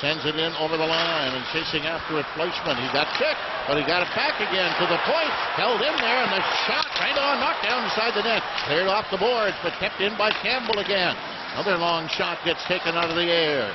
Sends it in over the line and chasing after it, Fleischmann. He got kicked, but he got it back again to the point. Held in there, and the shot right on, knocked down inside the net. Cleared off the boards, but kept in by Campbell again. Another long shot gets taken out of the air.